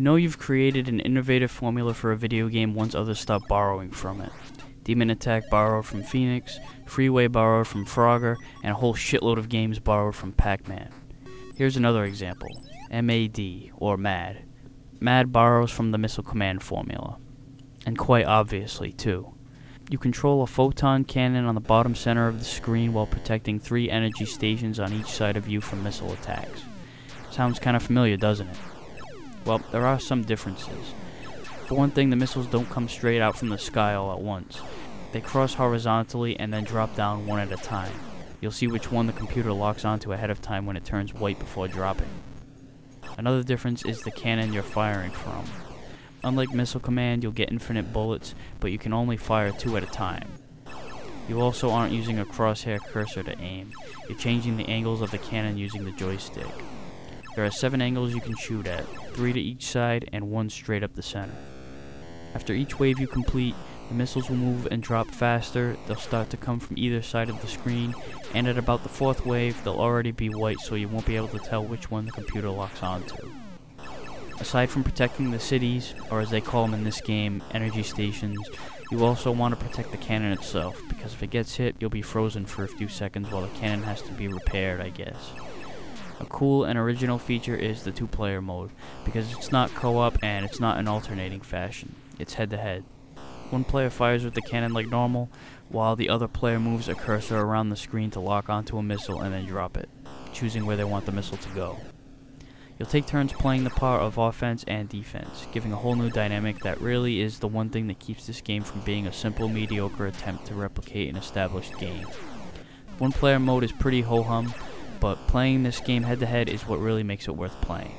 know you've created an innovative formula for a video game once others stop borrowing from it. Demon Attack borrowed from Phoenix, Freeway borrowed from Frogger, and a whole shitload of games borrowed from Pac-Man. Here's another example. MAD, or MAD. MAD borrows from the Missile Command formula. And quite obviously, too. You control a photon cannon on the bottom center of the screen while protecting three energy stations on each side of you from missile attacks. Sounds kinda familiar, doesn't it? Well, there are some differences. For one thing, the missiles don't come straight out from the sky all at once. They cross horizontally and then drop down one at a time. You'll see which one the computer locks onto ahead of time when it turns white before dropping. Another difference is the cannon you're firing from. Unlike Missile Command, you'll get infinite bullets, but you can only fire two at a time. You also aren't using a crosshair cursor to aim. You're changing the angles of the cannon using the joystick. There are seven angles you can shoot at, three to each side and one straight up the center. After each wave you complete, the missiles will move and drop faster, they'll start to come from either side of the screen, and at about the fourth wave, they'll already be white so you won't be able to tell which one the computer locks onto. Aside from protecting the cities, or as they call them in this game, energy stations, you also want to protect the cannon itself, because if it gets hit, you'll be frozen for a few seconds while the cannon has to be repaired, I guess. A cool and original feature is the two-player mode, because it's not co-op and it's not in alternating fashion. It's head-to-head. One player fires with the cannon like normal, while the other player moves a cursor around the screen to lock onto a missile and then drop it, choosing where they want the missile to go. You'll take turns playing the part of offense and defense, giving a whole new dynamic that really is the one thing that keeps this game from being a simple mediocre attempt to replicate an established game. One player mode is pretty ho-hum, but playing this game head to head is what really makes it worth playing.